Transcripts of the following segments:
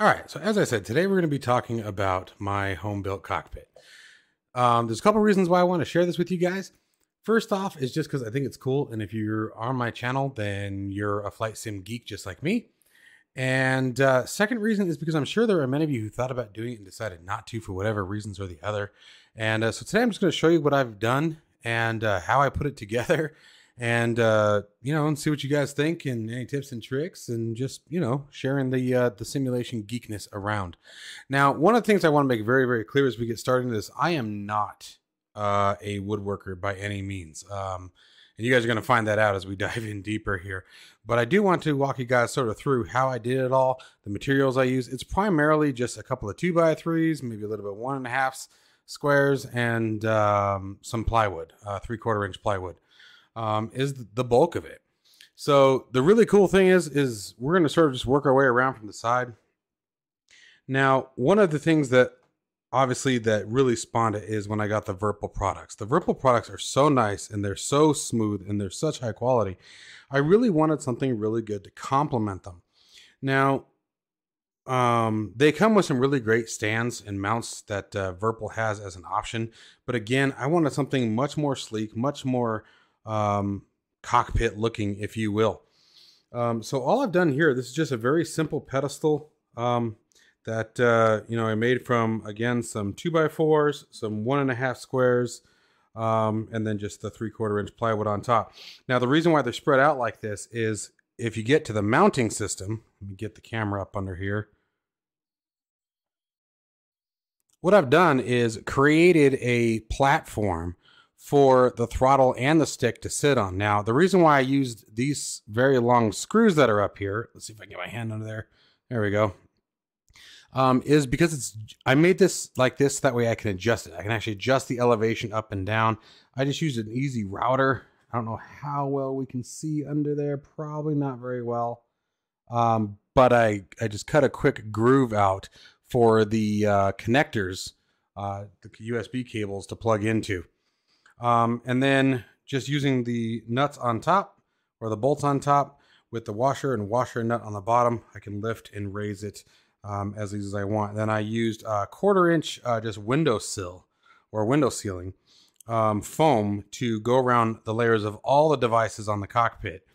All right, so as I said, today we're going to be talking about my home built cockpit. Um, there's a couple reasons why I want to share this with you guys. First off, is just because I think it's cool, and if you're on my channel, then you're a flight sim geek just like me. And uh, second reason is because I'm sure there are many of you who thought about doing it and decided not to for whatever reasons or the other. And uh, so today I'm just going to show you what I've done and uh, how I put it together and uh, you know, and see what you guys think and any tips and tricks, and just you know, sharing the uh, the simulation geekness around. Now, one of the things I want to make very very clear as we get started this, I am not uh, a woodworker by any means. Um, and you guys are going to find that out as we dive in deeper here. But I do want to walk you guys sort of through how I did it all, the materials I use. It's primarily just a couple of two by threes, maybe a little bit one and a half squares, and um, some plywood, uh, three quarter inch plywood um, is the bulk of it. So the really cool thing is, is we're going to sort of just work our way around from the side. Now, one of the things that obviously that really spawned it is when I got the Virpil products. The Virpil products are so nice and they're so smooth and they're such high quality. I really wanted something really good to complement them. Now, um, they come with some really great stands and mounts that uh, Virpil has as an option. But again, I wanted something much more sleek, much more um, cockpit looking, if you will. Um, so all I've done here, this is just a very simple pedestal um, that uh, you know I made from again some two by fours, some one and a half squares, um, and then just the three quarter inch plywood on top. Now the reason why they're spread out like this is if you get to the mounting system, let me get the camera up under here. What I've done is created a platform for the throttle and the stick to sit on. Now, the reason why I used these very long screws that are up here, let's see if I can get my hand under there. There we go. Um, is because it's I made this like this that way I can adjust it. I can actually adjust the elevation up and down. I just used an easy router. I don't know how well we can see under there. Probably not very well. Um, but I I just cut a quick groove out for the uh, connectors, uh, the USB cables to plug into. Um, and then just using the nuts on top or the bolts on top with the washer and washer nut on the bottom, I can lift and raise it um, as easy as I want. Then I used a quarter inch uh, just window sill or window sealing um, foam to go around the layers of all the devices on the cockpit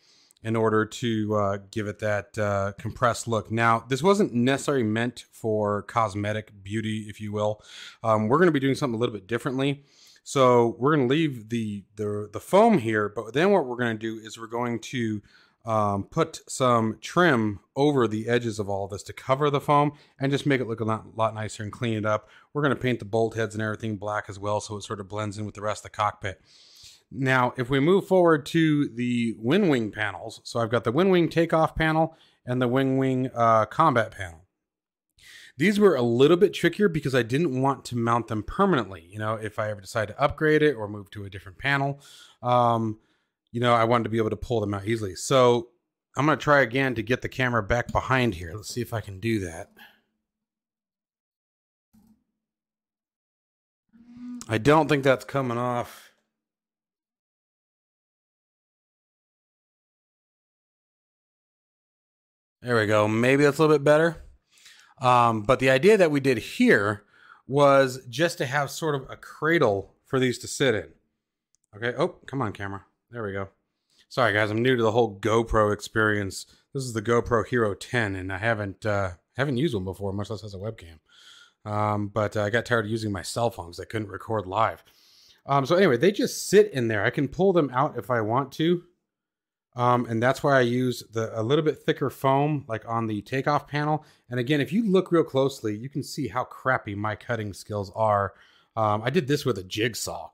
in order to uh, give it that uh, compressed look. Now, this wasn't necessarily meant for cosmetic beauty, if you will. Um, we're going to be doing something a little bit differently. So we're going to leave the, the, the foam here, but then what we're going to do is we're going to um, put some trim over the edges of all of this to cover the foam and just make it look a lot, lot nicer and clean it up. We're going to paint the bolt heads and everything black as well so it sort of blends in with the rest of the cockpit. Now, if we move forward to the WinWing panels, so I've got the WinWing takeoff panel and the WinWing uh, combat panel. These were a little bit trickier because I didn't want to mount them permanently. You know, if I ever decide to upgrade it or move to a different panel, um, you know, I wanted to be able to pull them out easily. So I'm going to try again to get the camera back behind here. Let's see if I can do that. I don't think that's coming off. There we go. Maybe that's a little bit better. Um, but the idea that we did here was just to have sort of a cradle for these to sit in. Okay. Oh, come on, camera. There we go. Sorry, guys. I'm new to the whole GoPro experience. This is the GoPro Hero 10, and I haven't uh, haven't used one before, much less as a webcam. Um, but uh, I got tired of using my cell phones. I couldn't record live. Um, so anyway, they just sit in there. I can pull them out if I want to. Um, and that's why I use the a little bit thicker foam like on the takeoff panel. And again, if you look real closely, you can see how crappy my cutting skills are. Um, I did this with a jigsaw.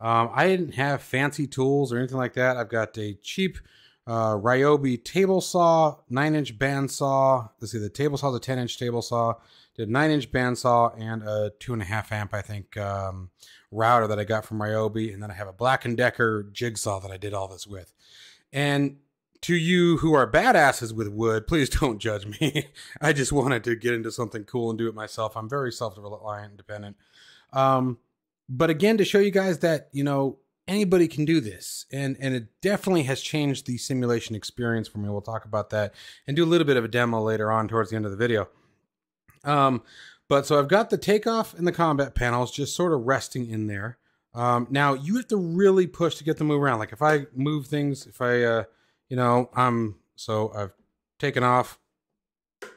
Um, I didn't have fancy tools or anything like that. I've got a cheap uh, Ryobi table saw, nine inch bandsaw. Let's see, the table saw is a 10 inch table saw. Did nine inch bandsaw and a two and a half amp, I think, um, router that I got from Ryobi. And then I have a Black and Decker jigsaw that I did all this with. And to you who are badasses with wood, please don't judge me. I just wanted to get into something cool and do it myself. I'm very self reliant and dependent. Um, but again, to show you guys that, you know, anybody can do this. And, and it definitely has changed the simulation experience for me. We'll talk about that and do a little bit of a demo later on towards the end of the video. Um, but so I've got the takeoff and the combat panels just sort of resting in there. Um, now you have to really push to get them move around. Like if I move things, if I, uh, you know, I'm so I've taken off,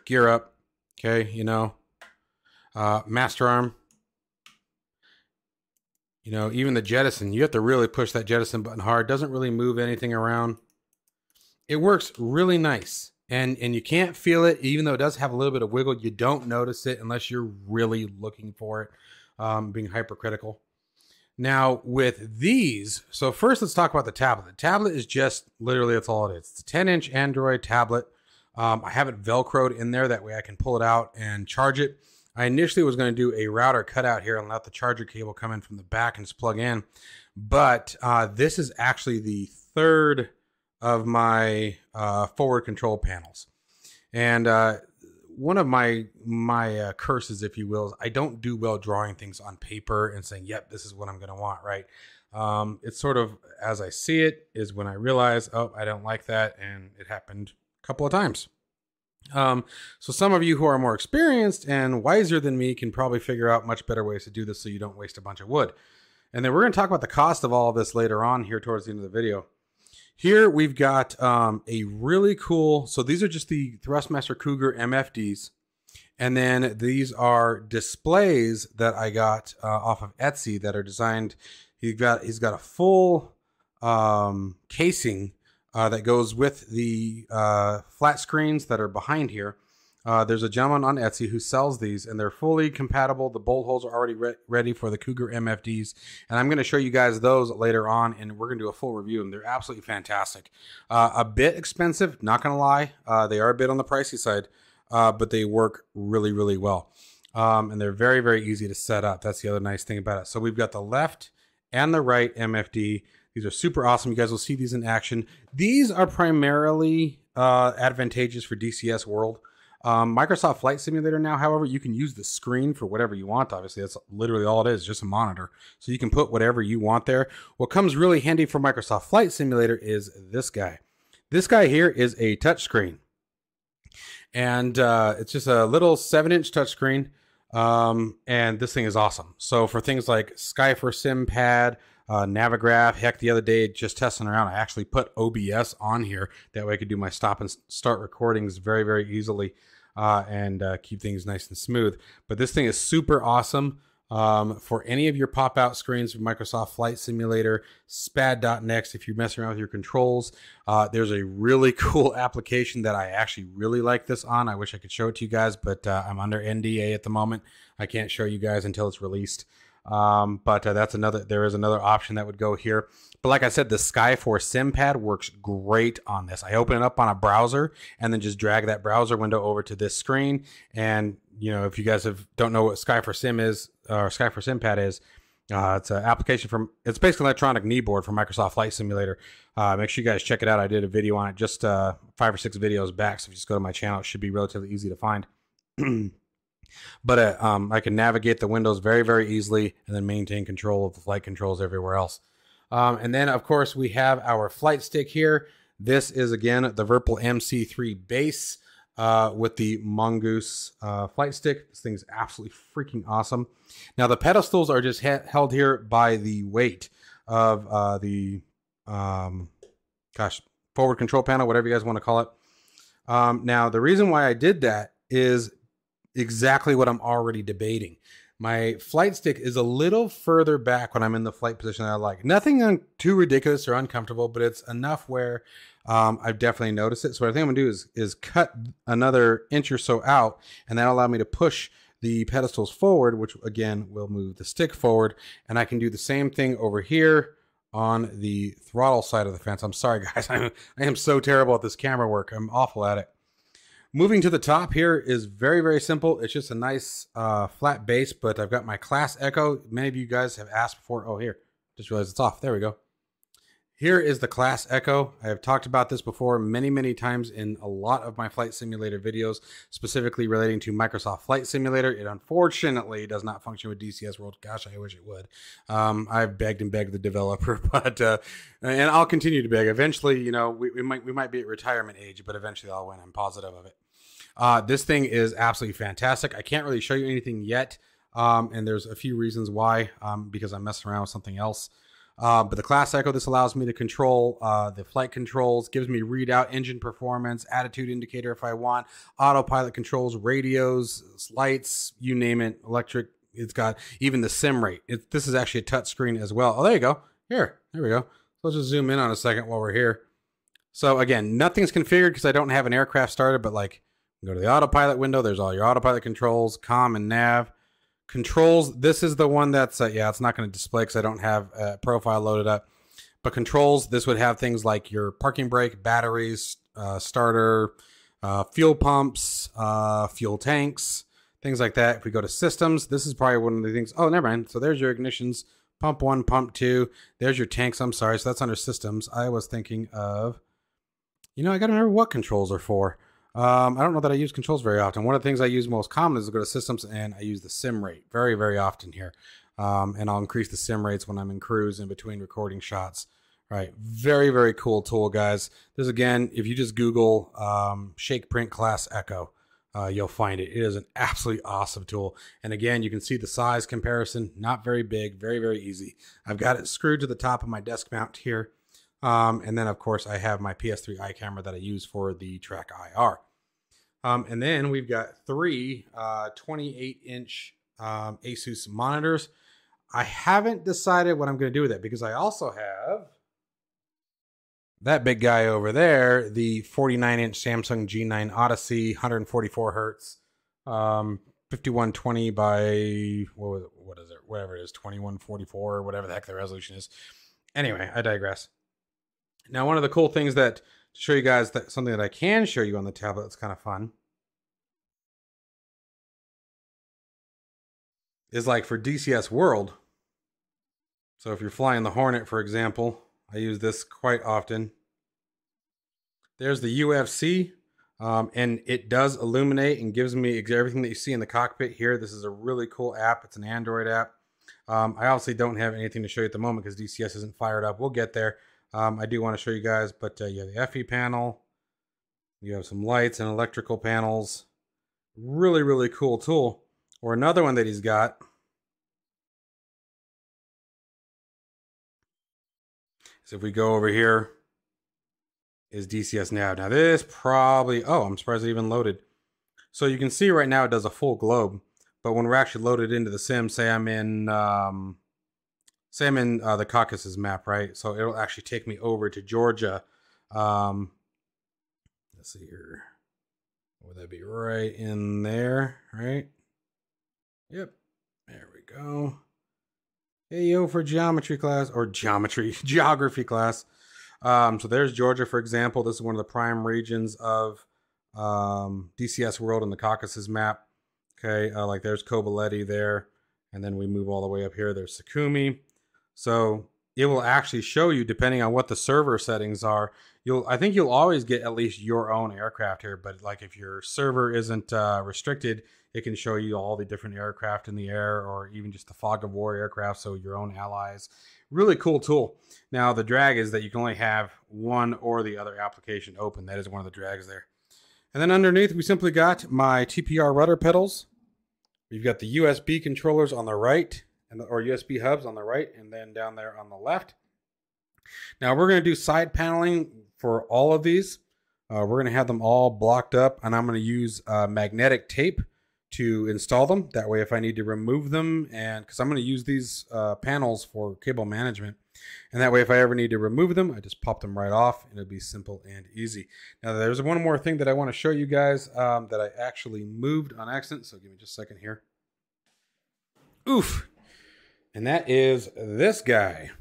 gear up, okay, you know, uh, master arm, you know, even the jettison, you have to really push that jettison button hard. Doesn't really move anything around. It works really nice. And and you can't feel it, even though it does have a little bit of wiggle. You don't notice it unless you're really looking for it, um, being hypercritical. Now with these, so first let's talk about the tablet. The tablet is just literally that's all it is. It's a 10 inch Android tablet. Um, I have it velcroed in there that way I can pull it out and charge it. I initially was going to do a router cutout here and let the charger cable come in from the back and just plug in. But uh, this is actually the third of my uh, forward control panels. And uh, one of my my uh, curses, if you will, is I don't do well drawing things on paper and saying, "Yep, this is what I'm going to want." Right? Um, it's sort of as I see it is when I realize, oh, I don't like that, and it happened a couple of times. Um, so some of you who are more experienced and wiser than me can probably figure out much better ways to do this so you don't waste a bunch of wood. And then we're going to talk about the cost of all of this later on here towards the end of the video. Here we've got um, a really cool, so these are just the Thrustmaster Cougar MFDs. And then these are displays that I got uh, off of Etsy that are designed. He got he's got a full um, casing uh, that goes with the uh, flat screens that are behind here. Uh, there's a gentleman on Etsy who sells these, and they're fully compatible. The bolt holes are already re- ready for the Cougar MFDs, and I'm going to show you guys those later on, and we're going to do a full review. And they're absolutely fantastic. Uh, a bit expensive, not going to lie. Uh, they are a bit on the pricey side, uh, but they work really, really well. Um, and they're very, very easy to set up. That's the other nice thing about it. So we've got the left and the right MFD. These are super awesome. You guys will see these in action. These are primarily uh, advantageous for DCS World. Um, Microsoft Flight Simulator now, however, you can use the screen for whatever you want. Obviously, that's literally all it is, just a monitor. So you can put whatever you want there. What comes really handy for Microsoft Flight Simulator is this guy. This guy here is a touchscreen. And uh, it's just a little 7-inch touchscreen. Um, and this thing is awesome. So for things like Sky4 SimPad, uh, Navigraph. Heck, the other day, just testing around, I actually put OBS on here. That way I could do my stop and start recordings very, very easily uh, and uh, keep things nice and smooth. But this thing is super awesome. Um, for any of your pop out screens for Microsoft Flight Simulator, SPAD.next, if you're messing around with your controls, uh, there's a really cool application that I actually really like this on. I wish I could show it to you guys, but uh, I'm under NDA at the moment. I can't show you guys until it's released. Um, but uh, that's another. There is another option that would go here. But like I said, the Sky4 SimPad works great on this. I open it up on a browser and then just drag that browser window over to this screen. And you know, if you guys have don't know what Sky4 Sim is or Sky4 SimPad is, uh, it's an application from it's basically an electronic knee board for Microsoft Flight Simulator. Uh, make sure you guys check it out. I did a video on it just uh, five or six videos back. So if you just go to my channel, it should be relatively easy to find. but uh, um, I can navigate the windows very, very easily and then maintain control of the flight controls everywhere else. Um, and then, of course, we have our flight stick here. This is, again, the Virpil MC3 base uh, with the Mongoose uh, flight stick. This thing's absolutely freaking awesome. Now, the pedestals are just held here by the weight of uh, the, um, gosh, forward control panel, whatever you guys want to call it. Um, now, the reason why I did that is exactly what I'm already debating. My flight stick is a little further back when I'm in the flight position that I like. Nothing too ridiculous or uncomfortable, but it's enough where um, I've definitely noticed it. So what I think I'm gonna do is is cut another inch or so out, and that'll allow me to push the pedestals forward, which again will move the stick forward, and I can do the same thing over here on the throttle side of the fence. I'm sorry, guys. I'm, I am so terrible at this camera work. I'm awful at it. Moving to the top here is very, very simple. It's just a nice uh, flat base, but I've got my class echo. Many of you guys have asked before. Oh, here, just realized it's off. There we go. Here is the Class Echo. I have talked about this before many, many times in a lot of my flight simulator videos, specifically relating to Microsoft Flight Simulator. It unfortunately does not function with DCS World. Gosh, I wish it would. Um, I've begged and begged the developer, but uh, and I'll continue to beg. Eventually, you know, we, we might we might be at retirement age, but eventually I'll win. I'm positive of it. Uh, this thing is absolutely fantastic. I can't really show you anything yet, um, and there's a few reasons why, um, because I'm messing around with something else. Uh, but the Class Echo, this allows me to control uh, the flight controls, gives me readout, engine performance, attitude indicator if I want, autopilot controls, radios, lights, you name it, electric. It's got even the sim rate. It, this is actually a touch screen as well. Oh, there you go. Here, there we go. So let's just zoom in on a second while we're here. So again, nothing's configured because I don't have an aircraft started, but like go to the autopilot window. There's all your autopilot controls, com and nav. Controls, this is the one that's, uh, yeah, it's not going to display because I don't have a profile loaded up. But controls, this would have things like your parking brake, batteries, uh, starter, uh, fuel pumps, uh, fuel tanks, things like that. If we go to systems, this is probably one of the things. Oh, never mind. So there's your ignitions, pump one, pump two. There's your tanks. I'm sorry. So that's under systems. I was thinking of, you know, I got to remember what controls are for. Um, I don't know that I use controls very often. One of the things I use most common is to go to systems and I use the sim rate very, very often here. Um, and I'll increase the sim rates when I'm in cruise in between recording shots. Right. Very, very cool tool, guys. This again, if you just Google um, Shake Print Class Echo, uh, you'll find it. It is an absolutely awesome tool. And again, you can see the size comparison, not very big, very, very easy. I've got it screwed to the top of my desk mount here. Um, and then, of course, I have my PS3 eye camera that I use for the Track IR. Um, and then we've got three uh, 28 inch um, Asus monitors. I haven't decided what I'm going to do with it because I also have that big guy over there, the 49 inch Samsung G9 Odyssey, 144 hertz, um, 5120 by what, was it, what is it, whatever it is, 2144 or whatever the heck the resolution is. Anyway, I digress. Now, one of the cool things that to show you guys that something that I can show you on the tablet that's kind of fun is like for DCS World. So if you're flying the Hornet, for example, I use this quite often. There's the UFC, um, and it does illuminate and gives me everything that you see in the cockpit here. This is a really cool app. It's an Android app. Um, I obviously don't have anything to show you at the moment because DCS isn't fired up. We'll get there. Um, I do want to show you guys, but uh, you have the FE panel. You have some lights and electrical panels. Really, really cool tool. Or another one that he's got. So if we go over here, is DCS Nav. Now this probably, oh, I'm surprised it even loaded. So you can see right now it does a full globe. But when we're actually loaded into the sim, say I'm in um, say I'm in uh, the Caucasus map, right? So it'll actually take me over to Georgia. Um, let's see here. Would that be right in there, right? Yep. There we go. Hey, yo, for geometry class or geometry, geography class. Um, so there's Georgia, for example. This is one of the prime regions of um, DCS World in the Caucasus map. Okay, uh, like there's Kobuleti there. And then we move all the way up here. There's Sukhumi. So it will actually show you depending on what the server settings are. You'll I think you'll always get at least your own aircraft here, but like if your server isn't uh, restricted, it can show you all the different aircraft in the air or even just the fog of war aircraft, so your own allies. Really cool tool. Now the drag is that you can only have one or the other application open. That is one of the drags there. And then underneath we simply got my TPR rudder pedals. We've got the USB controllers on the right and the, or USB hubs on the right, and then down there on the left. Now we're going to do side paneling for all of these. Uh, we're going to have them all blocked up, and I'm going to use uh, magnetic tape to install them. That way, if I need to remove them, and because I'm going to use these uh, panels for cable management, and that way, if I ever need to remove them, I just pop them right off, and it'll be simple and easy. Now, there's one more thing that I want to show you guys um, that I actually moved on accident. So give me just a second here. Oof, and that is this guy.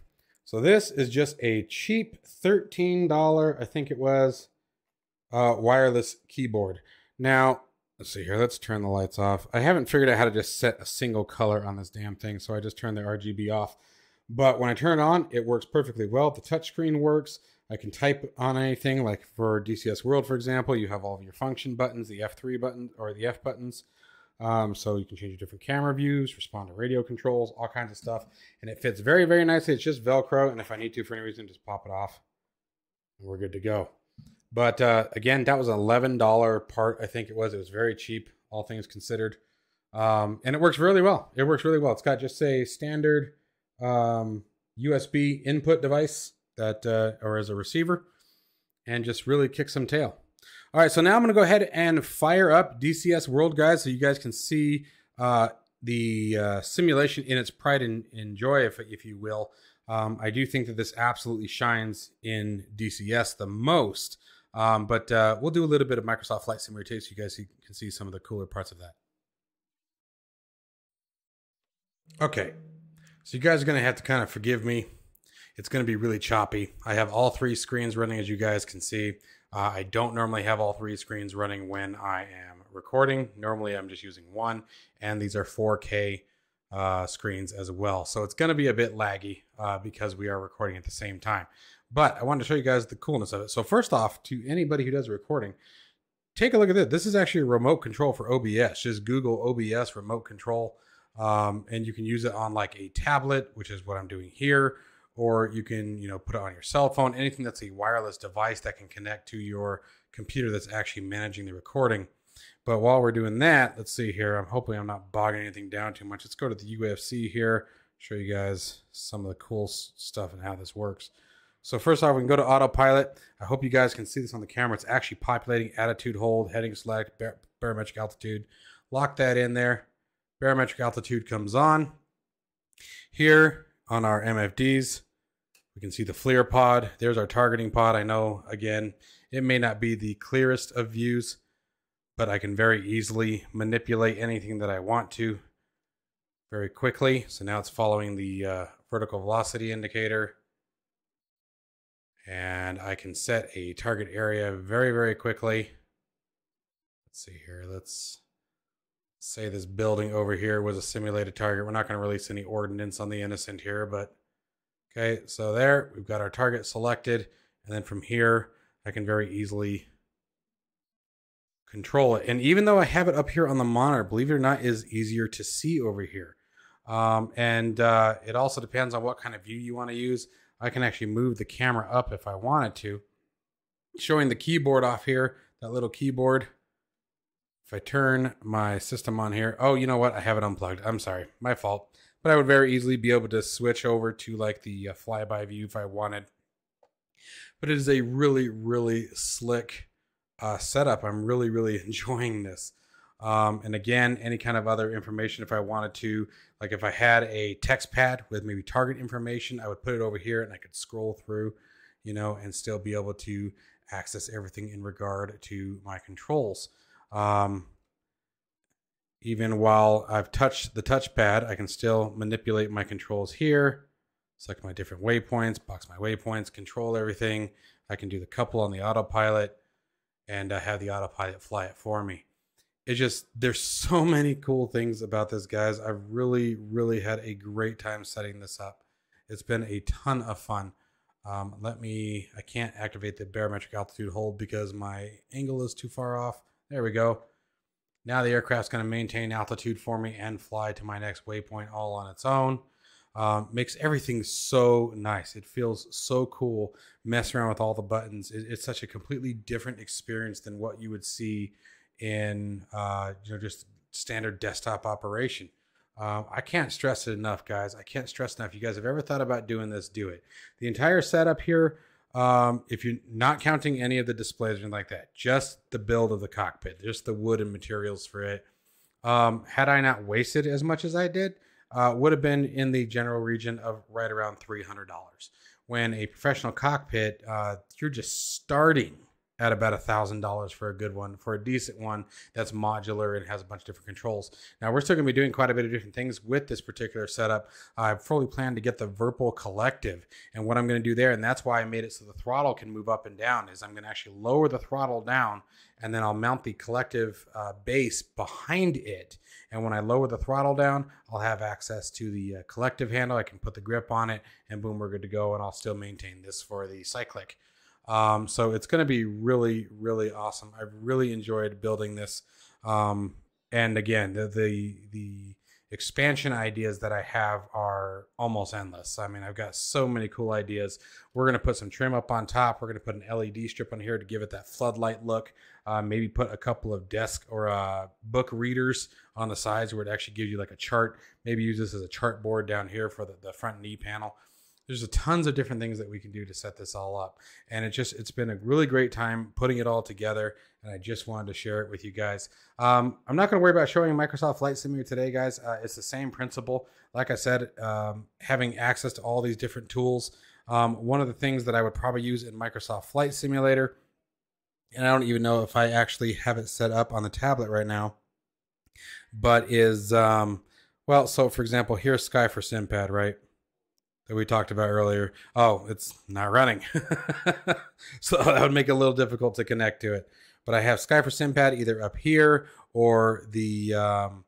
So this is just a cheap $13, I think it was, uh, wireless keyboard. Now, let's see here. Let's turn the lights off. I haven't figured out how to just set a single color on this damn thing, so I just turned the RGB off. But when I turn it on, it works perfectly well. The touchscreen works. I can type on anything, like for DCS World, for example, you have all of your function buttons, the F3 button or the F buttons. Um, so you can change your different camera views, respond to radio controls, all kinds of stuff. And it fits very, very nicely. It's just Velcro. And if I need to for any reason, just pop it off and we're good to go. But uh, again, that was an eleven dollar part. I think it was. It was very cheap, all things considered, um, and it works really well. It works really well. It's got just a standard um, USB input device that, uh, or as a receiver, and just really kicks some tail. All right, so now I'm going to go ahead and fire up DCS World, guys, so you guys can see uh, the uh, simulation in its pride and, and joy, if, if you will. Um, I do think that this absolutely shines in DCS the most, um, but uh, we'll do a little bit of Microsoft Flight Simulator so you guys can see some of the cooler parts of that. Okay, so you guys are going to have to kind of forgive me. It's going to be really choppy. I have all three screens running, as you guys can see. Uh, I don't normally have all three screens running when I am recording. Normally, I'm just using one, and these are 4K uh, screens as well. So it's going to be a bit laggy uh, because we are recording at the same time. But I wanted to show you guys the coolness of it. So first off, to anybody who does recording, take a look at this. This is actually a remote control for OBS. Just Google OBS remote control, um, and you can use it on like a tablet, which is what I'm doing here or you can you know put it on your cell phone anything that's a wireless device that can connect to your computer that's actually managing the recording. But while we're doing that let's see here. I'm hopefully i'm not bogging anything down too much. Let's go to the ufc here show you guys some of the cool stuff and how this works. So first off we can go to autopilot. I hope you guys can see this on the camera. It's actually populating attitude hold heading select bar- barometric altitude. Lock that in there. Barometric altitude comes on. Here on our mfds we can see the FLIR pod. There's our targeting pod. I know, again, it may not be the clearest of views, but I can very easily manipulate anything that I want to very quickly. So now it's following the uh, vertical velocity indicator. And I can set a target area very, very quickly. Let's see here. Let's say this building over here was a simulated target. We're not going to release any ordnance on the innocent here, but Okay, so there we've got our target selected. And then from here, I can very easily control it. And even though I have it up here on the monitor, believe it or not, is easier to see over here. Um, and uh, it also depends on what kind of view you want to use. I can actually move the camera up if I wanted to. Showing the keyboard off here, that little keyboard. If I turn my system on here, oh, you know what? I have it unplugged. I'm sorry, my fault but I would very easily be able to switch over to like the uh, flyby view if I wanted. But it is a really, really slick uh, setup. I'm really, really enjoying this. Um, and again, any kind of other information, if I wanted to, like if I had a text pad with maybe target information, I would put it over here and I could scroll through, you know, and still be able to access everything in regard to my controls. Um, even while I've touched the touchpad, I can still manipulate my controls here, select my different waypoints, box my waypoints, control everything. I can do the couple on the autopilot and uh, have the autopilot fly it for me. It just, there's so many cool things about this, guys. I've really, really had a great time setting this up. It's been a ton of fun. Um, let me, I can't activate the barometric altitude hold because my angle is too far off. There we go. Now the aircraft's going to maintain altitude for me and fly to my next waypoint all on its own. Um, makes everything so nice. It feels so cool messing around with all the buttons. It, it's such a completely different experience than what you would see in uh, you know just standard desktop operation. Uh, I can't stress it enough, guys. I can't stress enough. You guys have ever thought about doing this? Do it. The entire setup here um, if you're not counting any of the displays or anything like that, just the build of the cockpit, just the wood and materials for it. Um, had I not wasted as much as I did, uh, would have been in the general region of right around $300. When a professional cockpit, uh, you're just starting at about a thousand dollars for a good one. For a decent one that's modular and has a bunch of different controls. Now we're still going to be doing quite a bit of different things with this particular setup. I fully plan to get the Virpil collective and what i'm going to do there and that's why i made it so the throttle can move up and down is i'm going to actually lower the throttle down and then i'll mount the collective uh, base behind it. And when i lower the throttle down i'll have access to the uh, collective handle. I can put the grip on it and boom we're good to go and i'll still maintain this for the cyclic um, so it's going to be really, really awesome. I've really enjoyed building this. Um, and again, the, the, the expansion ideas that I have are almost endless. I mean, I've got so many cool ideas. We're going to put some trim up on top. We're going to put an LED strip on here to give it that floodlight look. Uh, maybe put a couple of desk or uh, book readers on the sides where it actually gives you like a chart. Maybe use this as a chart board down here for the, the front knee panel there's a tons of different things that we can do to set this all up. And it just it's been a really great time putting it all together and i just wanted to share it with you guys. Um, i'm not going to worry about showing microsoft flight simulator today guys. Uh, it's the same principle. Like i said um, having access to all these different tools um, one of the things that i would probably use in microsoft flight simulator and i don't even know if i actually have it set up on the tablet right now but is um, well so for example here's Sky4 SimPad right that we talked about earlier. Oh, it's not running. so that would make it a little difficult to connect to it. But I have Sky4 SimPad either up here or the um,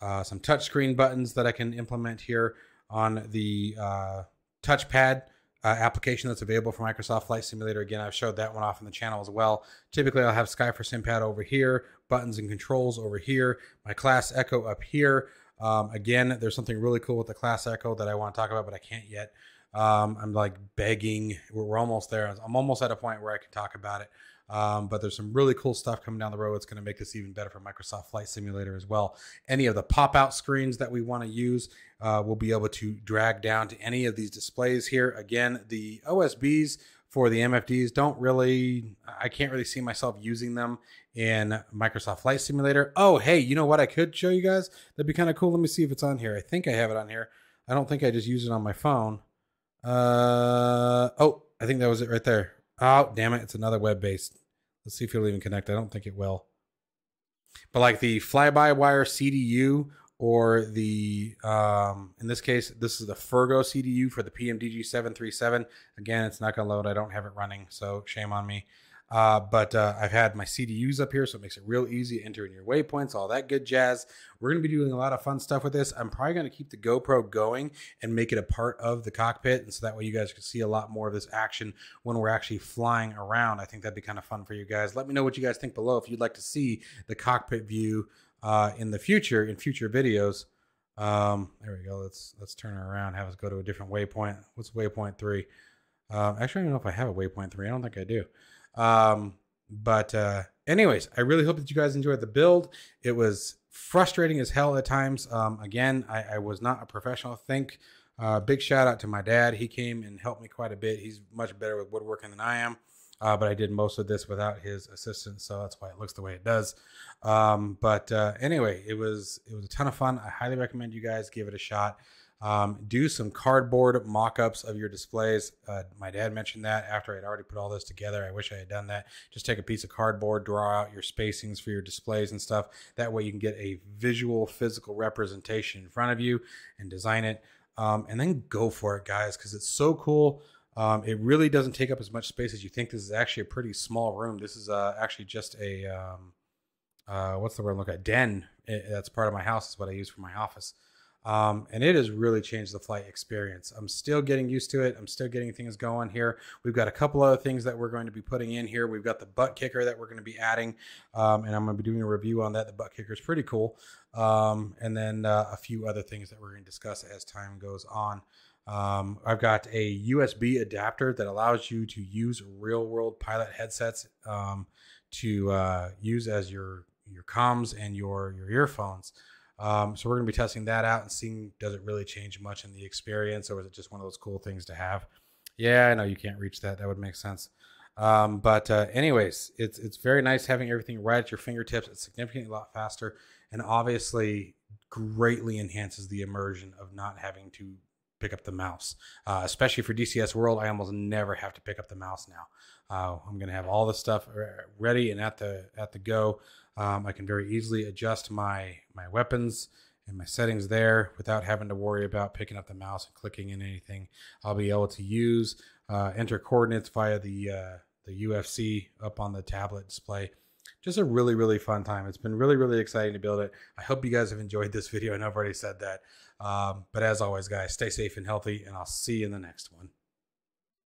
uh, some touchscreen buttons that I can implement here on the uh, touchpad uh, application that's available for Microsoft Flight Simulator. Again, I've showed that one off in the channel as well. Typically, I'll have Sky4 SimPad over here, buttons and controls over here, my class Echo up here. Um, again, there's something really cool with the Class Echo that I want to talk about, but I can't yet. Um, I'm like begging. We're, we're, almost there. I'm almost at a point where I can talk about it. Um, but there's some really cool stuff coming down the road. It's going to make this even better for Microsoft Flight Simulator as well. Any of the pop out screens that we want to use, uh, we'll be able to drag down to any of these displays here. Again, the OSBs for the MFDs don't really, I can't really see myself using them in Microsoft Flight Simulator. Oh, hey, you know what I could show you guys? That'd be kind of cool. Let me see if it's on here. I think I have it on here. I don't think I just used it on my phone. Uh, oh, I think that was it right there. Oh, damn it. It's another web based. Let's see if it'll even connect. I don't think it will. But like the fly by wire CDU or the um, in this case this is the Furgo CDU for the PMDG 737 again it's not gonna load. I don't have it running so shame on me. Uh, but uh, I've had my CDUs up here so it makes it real easy to enter in your waypoints all that good jazz. We're gonna be doing a lot of fun stuff with this. I'm probably gonna keep the GoPro going and make it a part of the cockpit and so that way you guys can see a lot more of this action when we're actually flying around. I think that'd be kind of fun for you guys. Let me know what you guys think below if you'd like to see the cockpit view uh, in the future in future videos. Um, there we go. Let's let's turn it around. Have us go to a different waypoint. What's waypoint three? Um, actually, I don't know if I have a waypoint three. I don't think I do. Um, but uh, anyways, I really hope that you guys enjoyed the build. It was frustrating as hell at times. Um, again, I, I was not a professional. Think. Uh, big shout out to my dad. He came and helped me quite a bit. He's much better with woodworking than I am uh, but I did most of this without his assistance, so that's why it looks the way it does. Um, but uh, anyway, it was it was a ton of fun. I highly recommend you guys give it a shot. Um, do some cardboard mock-ups of your displays. Uh, my dad mentioned that after I'd already put all this together. I wish I had done that. Just take a piece of cardboard, draw out your spacings for your displays and stuff. That way you can get a visual, physical representation in front of you and design it. Um, and then go for it, guys, because it's so cool. Um, it really doesn't take up as much space as you think. This is actually a pretty small room. This is uh, actually just a um, uh, what's the word? Look at den. It, that's part of my house. Is what I use for my office. Um, and it has really changed the flight experience. I'm still getting used to it. I'm still getting things going here. We've got a couple other things that we're going to be putting in here. We've got the butt kicker that we're going to be adding, um, and I'm going to be doing a review on that. The butt kicker is pretty cool, um, and then uh, a few other things that we're going to discuss as time goes on. Um, I've got a USB adapter that allows you to use real world pilot headsets um, to uh, use as your your comms and your your earphones. Um, so we're going to be testing that out and seeing does it really change much in the experience, or is it just one of those cool things to have? Yeah, I know you can't reach that. That would make sense. Um, but uh, anyways, it's it's very nice having everything right at your fingertips. It's significantly a lot faster, and obviously greatly enhances the immersion of not having to pick up the mouse. Uh, especially for DCS World, I almost never have to pick up the mouse now. Uh, I'm going to have all the stuff ready and at the at the go. Um, I can very easily adjust my my weapons and my settings there without having to worry about picking up the mouse and clicking in anything. I'll be able to use uh, enter coordinates via the uh, the UFC up on the tablet display just a really, really fun time. It's been really, really exciting to build it. I hope you guys have enjoyed this video. And I've already said that. Um, but as always, guys, stay safe and healthy, and I'll see you in the next one.